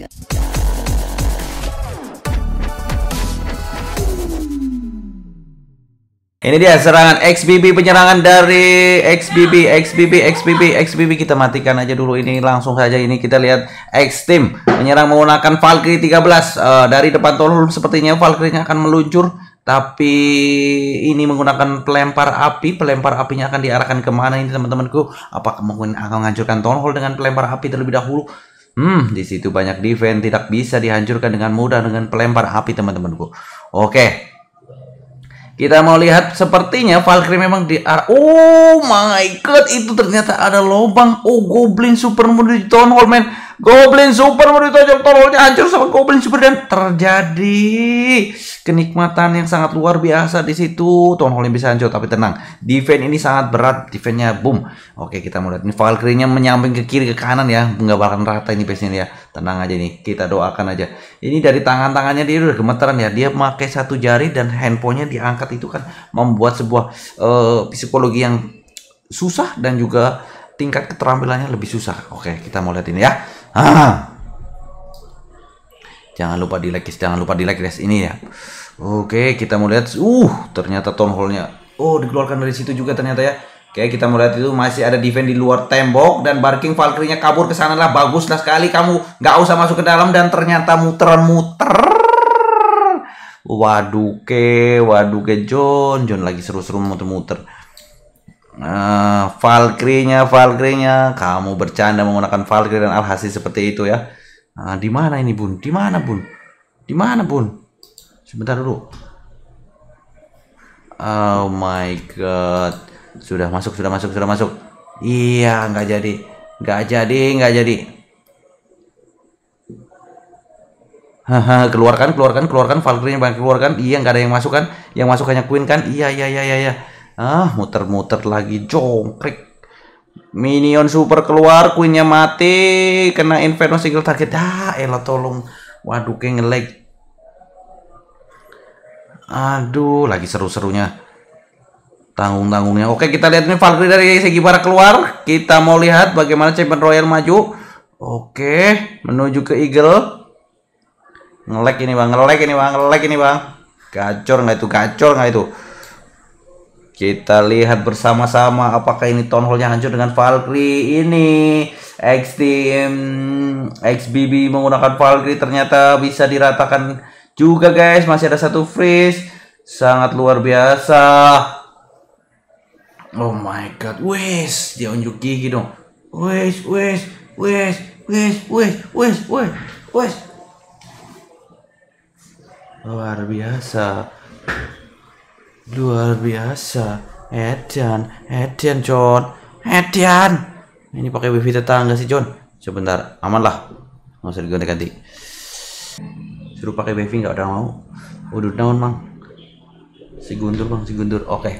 Ini dia serangan XBB penyerangan dari XBB XBB XBB XBB kita matikan aja dulu ini langsung saja ini kita lihat X Team menyerang menggunakan Valkyrie 13 uh, dari depan tol sepertinya Valkyrie-nya akan meluncur tapi ini menggunakan pelempar api. Pelempar apinya akan diarahkan ke mana ini teman-temanku? Apakah mungkin akan menghancurkan Hall dengan pelempar api terlebih dahulu Hmm, di situ banyak defense tidak bisa dihancurkan dengan mudah dengan pelempar api teman-temanku. Oke, kita mau lihat sepertinya Valkyrie memang di Oh my god, itu ternyata ada lubang. Oh, Goblin Super menuju Town Hall, man. Goblin Super menuju Town Hallnya hancur sama Goblin Super dan terjadi kenikmatan yang sangat luar biasa di situ. Hall yang bisa hancur, tapi tenang. Defense ini sangat berat, defense-nya boom. Oke, kita mau lihat ini Valkyrie-nya menyamping ke kiri ke kanan ya, nggak bakalan rata ini base-nya ya. Tenang aja nih, kita doakan aja. Ini dari tangan-tangannya dia udah gemeteran ya. Dia pakai satu jari dan handphonenya diangkat itu kan membuat sebuah uh, psikologi yang susah dan juga tingkat keterampilannya lebih susah. Oke, kita mau lihat ini ya. Ah. Jangan lupa di like jangan lupa di like guys ini ya. Oke, kita mau lihat. Uh, ternyata town hall-nya. Oh, dikeluarkan dari situ juga ternyata ya. Oke, kita mau lihat itu masih ada defense di luar tembok dan barking Valkyrie-nya kabur ke sana lah. Baguslah sekali kamu nggak usah masuk ke dalam dan ternyata muter-muter. Waduh ke, waduh ke John, John lagi seru-seru muter-muter. Nah, Valkyrie-nya, Valkyrie-nya, kamu bercanda menggunakan Valkyrie dan alhasil seperti itu ya. Nah, di mana ini, Bun? Di mana, Bun? Di mana, Bun? Sebentar dulu. Oh my god. Sudah masuk, sudah masuk, sudah masuk. Iya, nggak jadi. Nggak jadi, nggak jadi. Haha, keluarkan, keluarkan, keluarkan Valkyrie-nya keluarkan. Iya, nggak ada yang masuk kan? Yang masuk hanya Queen kan? Iya, iya, iya, iya, iya. Ah, muter-muter lagi jongkrik. Minion super keluar, Queennya mati, kena Inferno single target. Ah, elah tolong. Waduh, kayak ngelag. Aduh, lagi seru-serunya. Tanggung-tanggungnya. Oke, kita lihat ini Valkyrie dari segi para keluar. Kita mau lihat bagaimana Champion Royal maju. Oke, menuju ke Eagle. Ngelek ini bang, ngelek ini bang, ngelek ini bang. Gacor nggak itu, gacor nggak itu. Kita lihat bersama-sama apakah ini Town Hall-nya hancur dengan Valkyrie ini. X Team XBB menggunakan Valkyrie ternyata bisa diratakan juga guys. Masih ada satu freeze. Sangat luar biasa. Oh my god. Wes, dia unjuk gigi dong. Wes, wes, wes, wes, wes, wes, wes. Luar biasa. Luar biasa. Edian, Edian John, Edian. Ini pakai wifi tetangga sih John. Sebentar, aman lah. Nggak usah diganti-ganti. Suruh pakai wifi nggak ada mau. Udah naon mang. Si guntur bang, si guntur. Oke.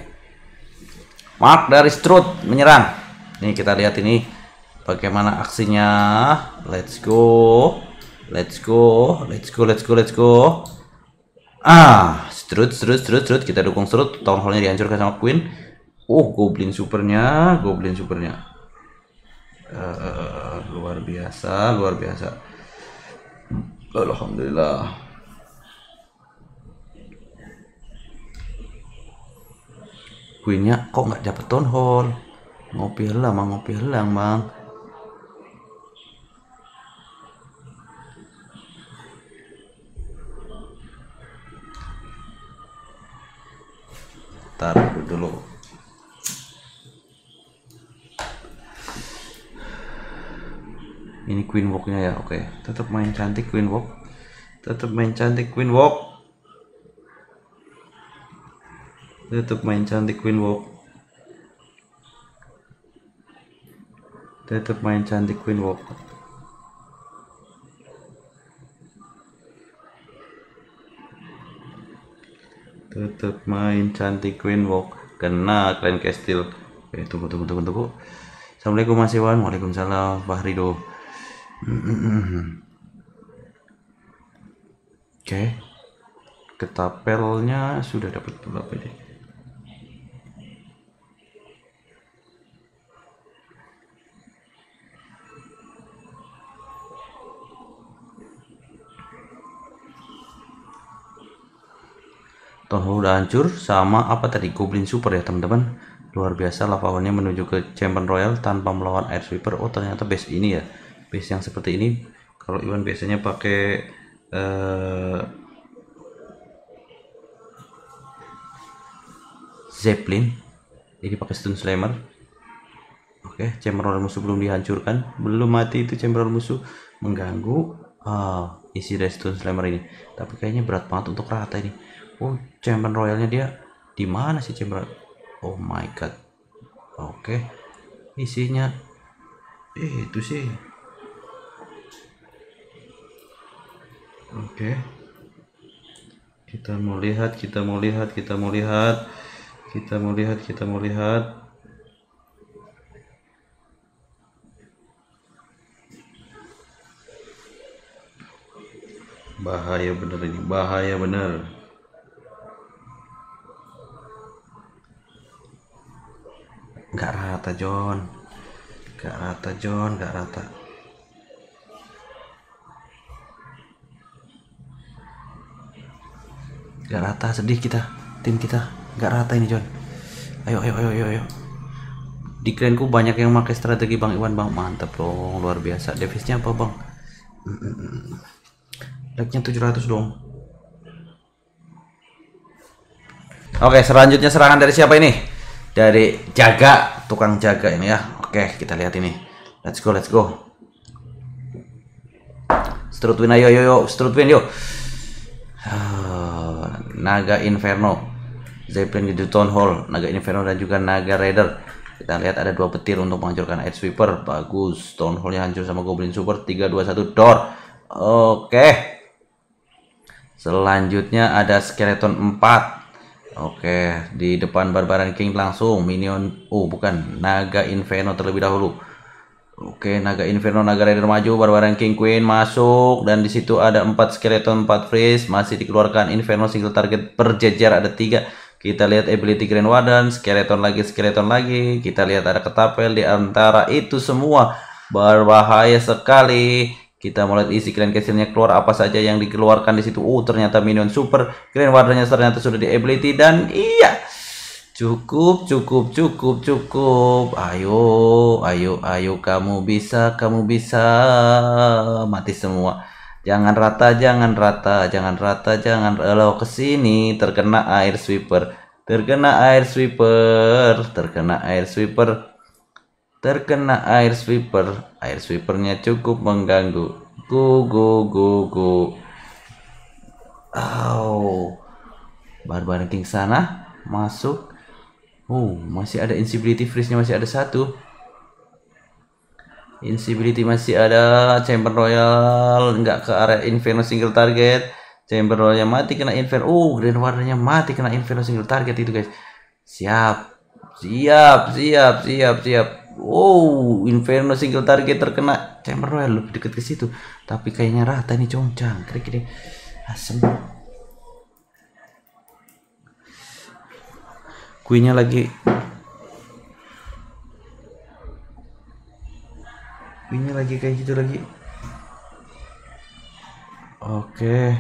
Mark dari Strut menyerang. Nih kita lihat ini bagaimana aksinya. Let's go. Let's go. Let's go. Let's go. Let's go. Ah, strut, strut, strut, strut. Kita dukung strut. Town hallnya dihancurkan sama Queen. Oh, Goblin supernya, Goblin supernya. Uh, luar biasa, luar biasa. Alhamdulillah. Queennya kok nggak dapet town hall? Ngopi lah, mang ngopi lah, mang. taruh dulu ini queen walknya ya. Oke tetap main cantik queen walk. Tetap main cantik queen walk. Tetap main cantik queen walk. Tetap main cantik queen walk. Tetap main cantik queen walk. Kena kalian castle eh tunggu tunggu tunggu tunggu. Assalamualaikum mas Iwan. Waalaikumsalam Fahrido Oke. Ketapelnya sudah dapat berapa ini? Tohu udah hancur sama apa tadi? Goblin Super ya teman-teman? Luar biasa lavawannya menuju ke Champion Royal tanpa melawan air sweeper. Oh ternyata base ini ya base yang seperti ini kalau Iwan biasanya pakai uh, Zeppelin. Ini pakai Stone Slammer. Oke Chamber Royal musuh belum dihancurkan. Belum mati itu Chamber musuh. Mengganggu ah isi dari Stone Slammer ini. Tapi kayaknya berat banget untuk rata ini. Oh Chamber Royalnya dia di mana sih Chamber oh my god. Oke okay. isinya eh itu sih oke. Kita mau lihat kita mau lihat kita mau lihat kita mau lihat kita mau lihat. Bahaya bener ini bahaya bener. Nggak rata John. Nggak rata John nggak rata nggak rata sedih kita tim kita. Nggak rata ini John. Ayo ayo ayo ayo, ayo. di krenku banyak yang pakai strategi Bang Iwan Bang. Mantap dong luar biasa. Devisnya apa Bang? Like-nya 700 dong. Oke, selanjutnya serangan dari siapa ini? dari jaga tukang jaga ini ya. Oke kita lihat ini. Let's go let's go. Strutwin ayo yo yo Strutwin ah, Naga Inferno. Zeppelin di Town Hall Naga Inferno dan juga Naga Raider. Kita lihat ada dua petir untuk menghancurkan Air Sweeper. Bagus Hall yang hancur sama Goblin Super 3 2 1 door. Oke. Selanjutnya ada Skeleton 4 Oke, di depan Barbaran King langsung minion. Oh, bukan Naga Inferno terlebih dahulu. Oke, Naga Inferno, Naga Raider maju, Barbaran King Queen masuk dan di situ ada 4 skeleton, 4 freeze, masih dikeluarkan Inferno single target berjejer ada 3. Kita lihat ability Grand Warden, skeleton lagi, skeleton lagi. Kita lihat ada ketapel di antara itu semua. Berbahaya sekali. Kita mulai isi Grand Castle-nya keluar apa saja yang dikeluarkan di situ. Oh, ternyata minion super. Grand Wardennya ternyata sudah di ability dan iya. Cukup, cukup, cukup, cukup. Ayo, ayo, ayo kamu bisa, kamu bisa. Mati semua. Jangan rata, jangan rata, jangan rata, jangan kalau ke sini terkena air sweeper. Terkena air sweeper, terkena air sweeper terkena air sweeper air sweepernya cukup mengganggu go go go go oh barbar king sana masuk oh masih ada insibility freeze nya masih ada satu. Insibility masih ada. Chamber royal nggak ke area inferno single target. Chamber royal mati kena inferno. Oh grand warnanya mati kena inferno single target itu guys. Siap. Siap siap siap siap. Wow, Inferno single target terkena Chamber Royal. Lebih dekat ke situ. Tapi kayaknya rata nih congcang. Krik ini. Asem. Kuenya lagi Kuenya lagi kayak gitu lagi. Oke.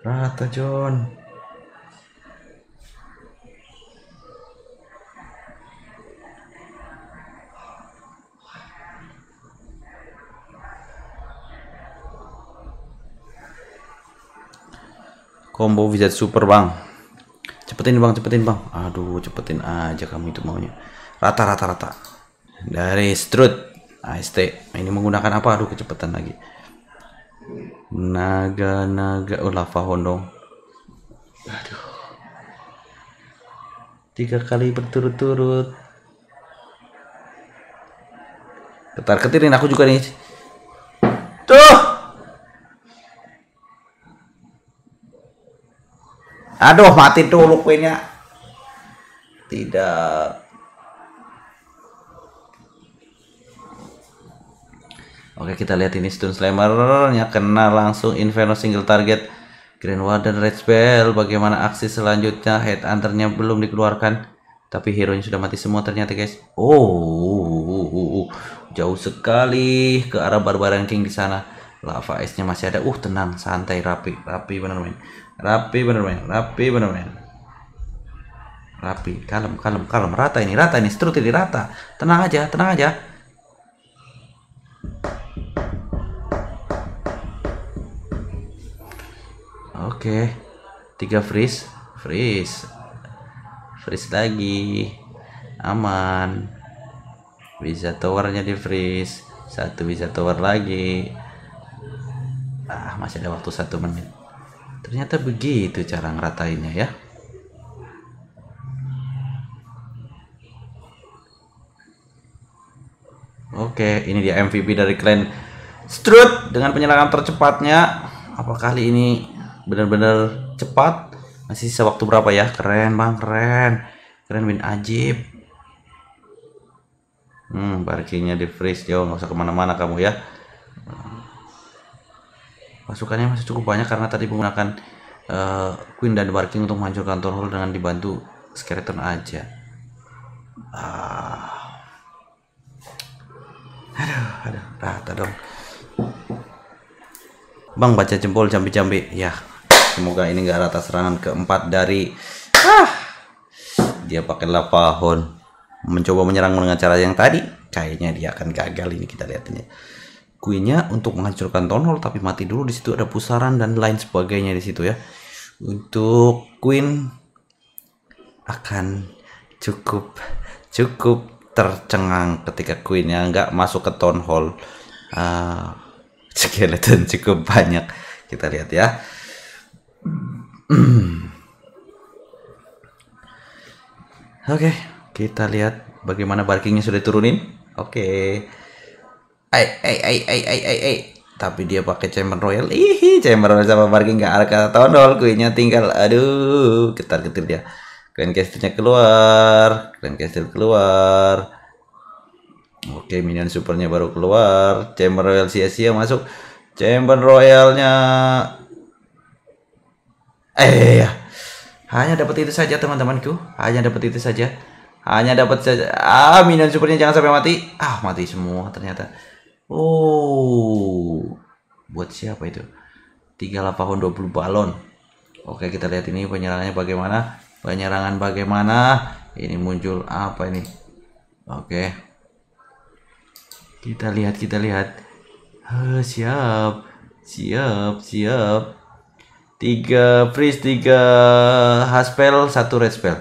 Rata, John. combo wizard super bang cepetin bang cepetin bang. Aduh cepetin aja kamu itu maunya. Rata rata rata. Dari strut AST ini menggunakan apa? Aduh kecepatan lagi. Naga naga oh lava hondong aduh. Tiga kali berturut-turut. Ketar ketirin aku juga nih. Tuh Aduh, mati dulu kuenya. Tidak. Oke, kita lihat ini Stone Slammer-nya kena langsung Inferno single target. Green Warden Red Spell. Bagaimana aksi selanjutnya? Head Hunter-nya belum dikeluarkan. Tapi hero-nya sudah mati semua ternyata, guys. Oh, jauh sekali ke arah Barbarian King di sana. Lava Ice-nya masih ada. Uh, tenang, santai, rapi, rapi benar main. Rapi bener men, rapi bener men. rapi. Kalem kalem kalem. Rata ini rata ini. Strut ini rata. Tenang aja tenang aja. Oke. Tiga freeze. Freeze. Freeze lagi. Aman. Bisa towernya di freeze. Satu bisa tower lagi. Ah masih ada waktu satu menit ternyata begitu cara ngeratainnya ya Oke, ini dia MVP dari klan Strut dengan penyerangan tercepatnya. Apa kali ini benar-benar cepat? Masih sisa waktu berapa ya? Keren bang, keren. Keren win ajib. Hmm, parkirnya di freeze jauh, nggak usah ke mana-mana kamu ya. Pasukannya masih cukup banyak karena tadi menggunakan uh, Queen dan Barking untuk menghancurkan Town Hall dengan dibantu skeleton aja. Ah. Aduh, aduh, rata dong. Bang baca jempol jambi-jambi. Ya, semoga ini nggak rata serangan keempat dari ah. Dia pakai lapahon mencoba menyerang dengan cara yang tadi. Kayaknya dia akan gagal ini kita lihat Queennya untuk menghancurkan town hall tapi mati dulu. Di situ ada pusaran dan lain sebagainya di situ ya. Untuk Queen akan cukup cukup tercengang ketika Queennya nggak masuk ke town hall. Uh, skeleton cukup banyak. Kita lihat ya. Oke okay, kita lihat bagaimana barkingnya sudah turunin oke. okay. Ay ay ay ay ay ay ay tapi dia pakai chamber royal ih chamber royal sama barking nggak ada kata town hall Queennya tinggal aduh ketar ketir dia Grand Castle-nya keluar, Grand Castle keluar. Oke, minion supernya baru keluar. Chamber Royal sia-sia masuk. Chamber Royalnya eh ya. Hanya dapat itu saja teman-temanku. Hanya dapat itu saja. Hanya dapat saja. Ah, minion supernya jangan sampai mati. Ah, mati semua ternyata. Oh. Buat siapa itu? 3 lapahon 20 balon. Oke, kita lihat ini penyerangannya bagaimana. Penyerangan bagaimana? Ini muncul apa ini? Oke. Kita lihat kita lihat. Oh, siap. Siap siap. Tiga freeze tiga haspel satu red spell.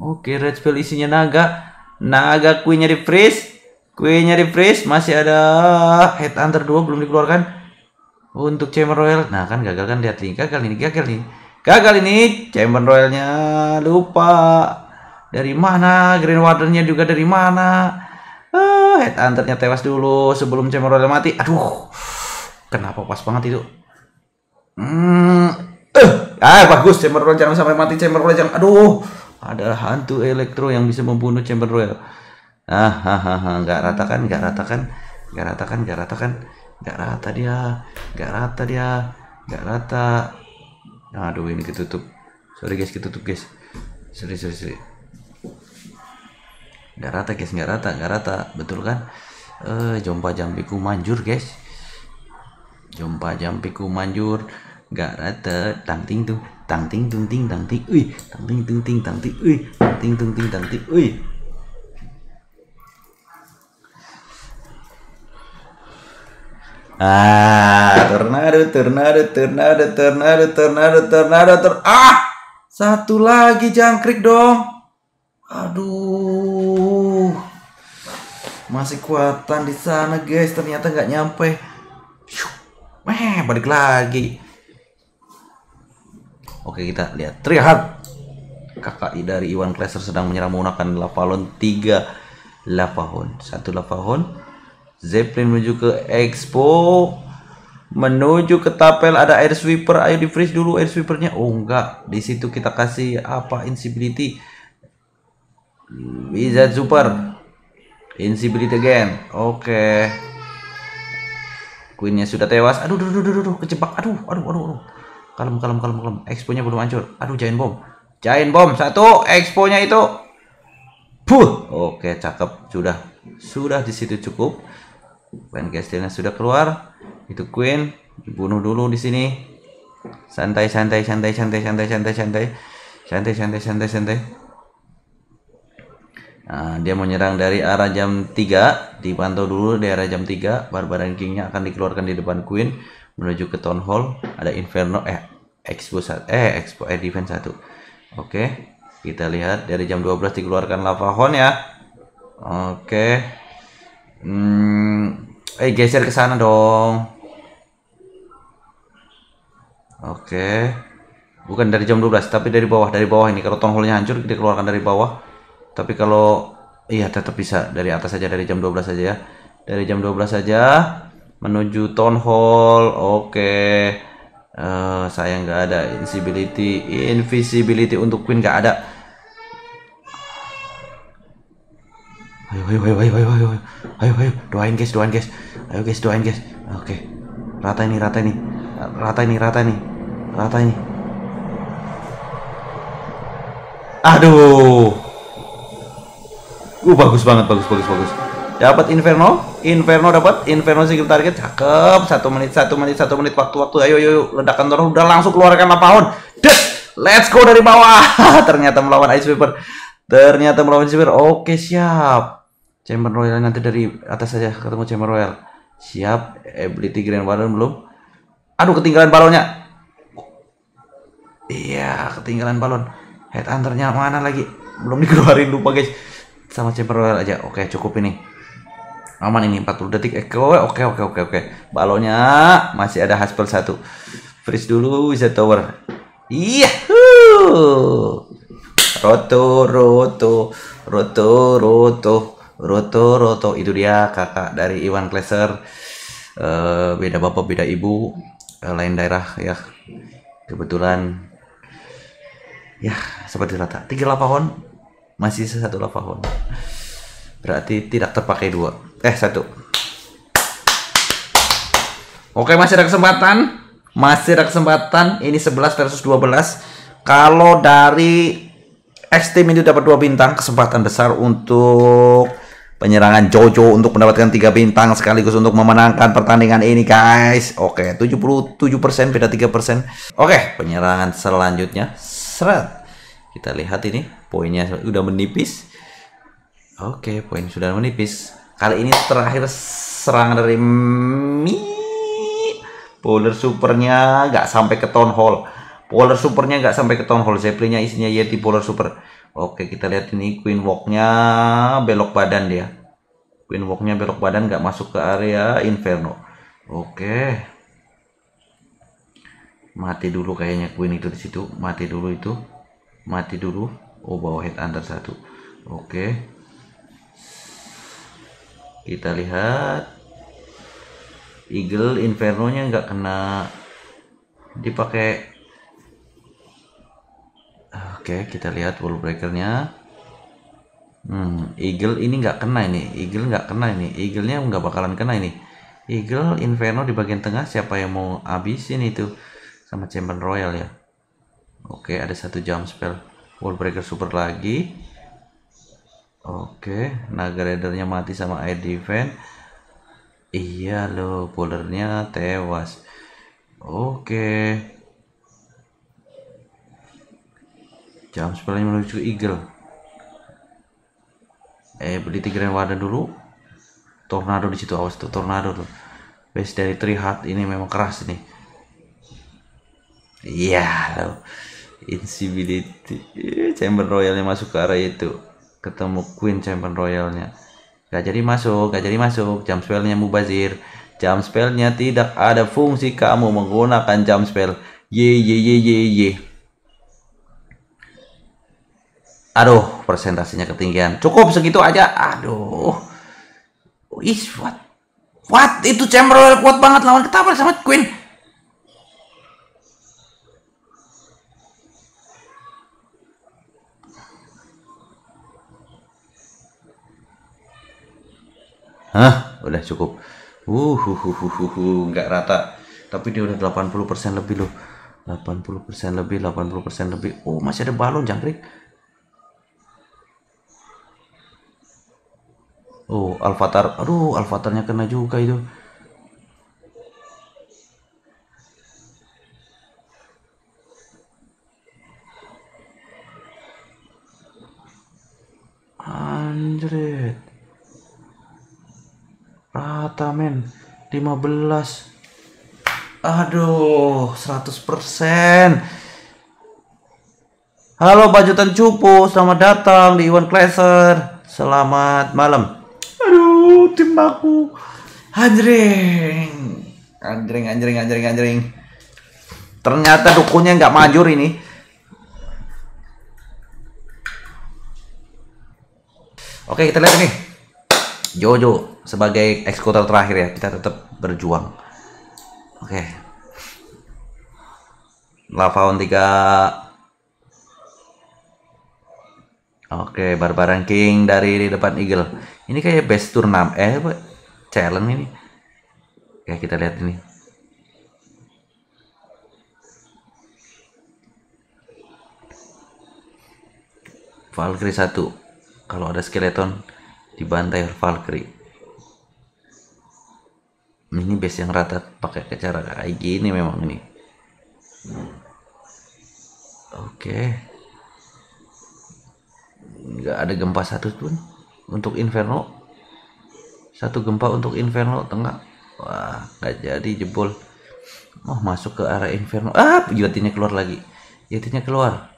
Oke red spell isinya naga. Naga queennya di freeze queennya di freeze masih ada. Head hunter 2 belum dikeluarkan. Untuk chamber royal. Nah kan gagal kan lihat nih. Gagal ini gagal nih Gagal ini Chamber Royalnya lupa. Dari mana? Green Wardennya juga dari mana? Uh, Headhunternya tewas dulu sebelum Chamber Royal mati. Aduh. Kenapa pas banget itu? Hmm. Uh, ah bagus. Chamber Royal jangan sampai mati. Chamber Royal jangan. Aduh. Ada hantu elektro yang bisa membunuh Chamber Royal ah hahaha nggak rata kan nggak rata kan nggak rata kan nggak rata kan. Nggak rata dia nggak rata dia nggak rata. Aduh ini ketutup. Sorry guys ketutup guys. Sorry sorry sorry. Nggak rata guys nggak rata nggak rata. Betul kan? Eh jompa jampiku manjur guys. Jompa jampiku manjur. Nggak rata. Tang ting tuh tang ting tung ting tang ting. Ui tang ting tung ting tang ting. Ui tang Ah, tornado, tornado, tornado, tornado, tornado, tornado, tor ah, satu lagi jangkrik dong. Aduh, masih kuatan di sana guys. Ternyata nggak nyampe. Eh, balik lagi. Oke kita lihat. Trihat. KKI dari Iwan Kleser sedang menyerang menggunakan Lavalon 3 Lavahon. Satu Lavahon Zeppelin menuju ke Expo. Menuju ke tapel ada air sweeper. Ayo di freeze dulu air sweepernya. Oh enggak. Di situ kita kasih apa? Insibility. Wizard super. Insibility again. Oke. Okay. Queennya sudah tewas. Aduh aduh aduh aduh, aduh kejebak. Aduh aduh aduh aduh. Kalem kalem kalem kalem. Exponya belum hancur. Aduh giant bomb. Giant bomb. Satu exponya itu. Puh. Oke, cakep. Sudah. Sudah di situ cukup. Queen Castle sudah keluar. Itu Queen dibunuh dulu di sini. Santai santai santai santai santai santai santai. Santai santai santai santai. Nah, dia menyerang dari arah jam 3, dipantau dulu di arah jam 3, Barbarian King-nya akan dikeluarkan di depan Queen menuju ke Town Hall, ada Inferno eh Expo eh Expo eh Defense 1. Oke, kita lihat dari jam 12 dikeluarkan Lava Horn ya. Oke. Hmm, eh geser ke sana dong. Oke. Bukan dari jam 12, tapi dari bawah, dari bawah ini. Kalau Town Hall-nya hancur, dikeluarkan dari bawah tapi kalau iya tetap bisa dari atas saja dari jam 12 saja ya dari jam 12 saja menuju town hall oke okay. uh, saya nggak ada invisibility invisibility untuk queen nggak ada ayo ayo ayo ayo ayo ayo ayo ayo doain guys doain guys ayo guys doain guys oke rata ini rata ini rata ini rata ini rata ini aduh Uh bagus banget, bagus, bagus, bagus. Dapat Inferno, Inferno dapat, Inferno secret target, cakep. Satu menit, satu menit, satu menit waktu-waktu. Ayo, ayo, ledakan terus. Udah langsung keluarkan lapangan. Des, let's go dari bawah. Ternyata melawan Ice Viper. Ternyata melawan Ice Viper. Oke, siap. Chamber Royal nanti dari atas saja ketemu Chamber Royal. Siap. Ability Grand Warden belum? Aduh, ketinggalan balonnya. Iya, ketinggalan balon. Headhunternya mana lagi? Belum dikeluarin lupa guys sama chamber royal aja oke cukup ini aman ini 40 detik eh, oke oke oke oke balonnya masih ada haspel satu freeze dulu bisa tower iya roto roto roto roto roto roto itu dia kakak dari Iwan Kleser. Uh, beda bapak beda ibu uh, lain daerah ya. Kebetulan ya seperti rata tiga lapangan masih satu lavahon berarti tidak terpakai dua. Eh satu. Oke masih ada kesempatan? Masih ada kesempatan? Ini 11 versus 12 kalau dari team ini dapat dua bintang kesempatan besar untuk penyerangan Jojo untuk mendapatkan tiga bintang sekaligus untuk memenangkan pertandingan ini guys oke 77% beda 3% oke penyerangan selanjutnya seret kita lihat ini poinnya sudah menipis. Oke, poin sudah menipis. Kali ini terakhir serangan dari Mi. Polar supernya nggak sampai ke town hall. Polar supernya nggak sampai ke town hall. Zeppelinnya isinya Yeti Polar super. Oke, kita lihat ini Queen Walknya belok badan dia. Queen Walknya belok badan nggak masuk ke area Inferno. Oke. Mati dulu kayaknya Queen itu di situ. Mati dulu itu mati dulu oh bawa head under satu oke kita lihat eagle inferno nya nggak kena dipakai oke kita lihat wall breakernya hmm, eagle ini nggak kena ini eagle nggak kena ini eagle nya nggak bakalan kena ini eagle inferno di bagian tengah siapa yang mau habisin itu sama chamber royal ya Oke, ada satu jam spell. Wall breaker super lagi. Oke, naga ridernya mati sama air defense. Iya loh, polernya tewas. Oke. Jam spellnya menuju Eagle. Eh, beli tiga Warden dulu. Tornado di situ, awas tuh tornado tuh. Base dari Tree Heart ini memang keras nih. Iya loh. Invisibility Chamber Royalnya masuk ke arah itu ketemu Queen Chamber Royalnya gak jadi masuk gak jadi masuk jam spellnya mubazir jam spellnya tidak ada fungsi kamu menggunakan jam spell ye ye ye ye ye aduh persentasenya ketinggian cukup segitu aja aduh is what what itu Chamber Royal kuat banget lawan ketapa sama Queen Hah, udah cukup. Uh, uh, uh, uh, uh, uh, nggak rata. Tapi dia udah 80% lebih loh. 80% lebih, 80% lebih. Oh, masih ada balon jangkrik. Oh, Alvatar. Aduh, Alvatarnya kena juga itu. Anjrit. Rata men. 15. Aduh, 100%. Halo Bajutan Cupu, selamat datang di Iwan Klaser. Selamat malam tim aku. Anjring. Anjring anjring anjring anjring. Ternyata dukunya nggak majur ini. Oke kita lihat nih Jojo sebagai eksekutor terakhir ya. Kita tetap berjuang. Oke. Lavaon 3 Oke, Barbaran King dari di depan Eagle. Ini kayak best turnamen eh challenge ini. Oke, kita lihat ini. Valkyrie 1. Kalau ada skeleton dibantai Valkyrie ini base yang rata pakai cara kayak gini memang ini oke nggak ada gempa satu pun. Untuk Inferno. Satu gempa untuk Inferno tengah. Wah nggak jadi jebol. Oh masuk ke arah Inferno. Ah jatinya keluar lagi. Jatinya keluar.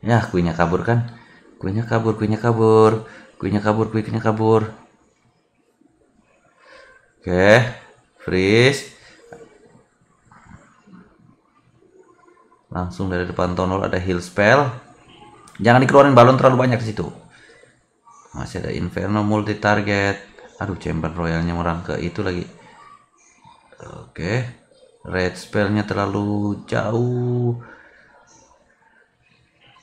Ya kuenya kabur kan? Kuenya kabur kuenya kabur. Kuenya kabur kuenya kabur. Oke freeze langsung dari depan tunnel ada heal spell. Jangan dikeluarin balon terlalu banyak di situ. Masih ada inferno multi target. Aduh chamber royalnya orang ke itu lagi. Oke. Red spellnya terlalu jauh.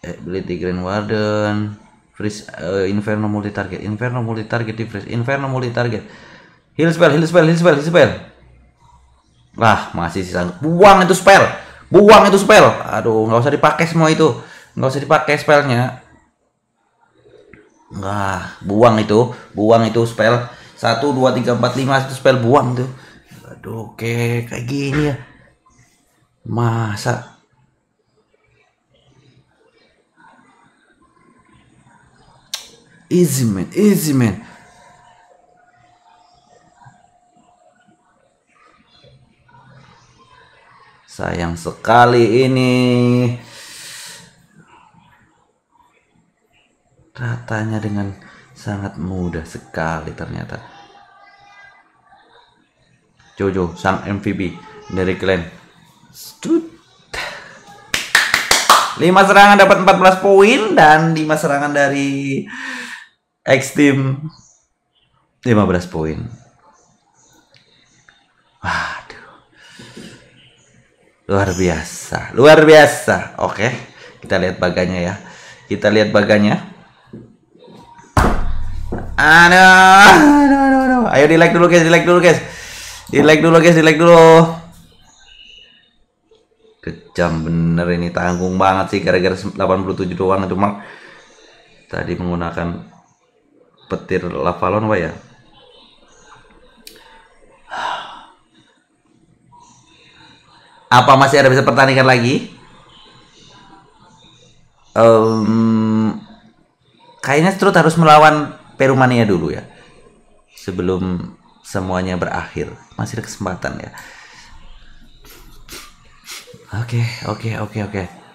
Ability eh, Grand Warden. Freeze uh, Inferno multi target. Inferno multi target di freeze. Inferno multi target. Heal spell heal spell heal spell heal spell. Lah masih sisa buang itu spell buang itu spell aduh nggak usah dipakai semua itu nggak usah dipakai spellnya Nah, buang itu, buang itu spell. satu dua tiga empat lima itu spell buang tuh. Aduh, oke, kayak gini ya. Masa Easy man, easy man. Sayang sekali ini. Ratanya dengan sangat mudah sekali ternyata. Jojo sang MVP dari klan. Stut. 5 serangan dapat 14 poin dan 5 serangan dari X Team 15 poin. Waduh. Luar biasa, luar biasa. Oke, kita lihat baganya ya. Kita lihat baganya. Aduh, aduh, aduh, aduh. Ayo di like dulu guys, di like dulu guys. Di like dulu guys, di like dulu. Kejam bener ini tanggung banget sih gara-gara 87 doang itu mak. Tadi menggunakan petir lavalon apa ya apa masih ada bisa pertandingan lagi? Um, kayaknya Strut harus melawan Perumania dulu ya. Sebelum semuanya berakhir. Masih ada kesempatan ya. Oke okay, oke okay, oke okay, oke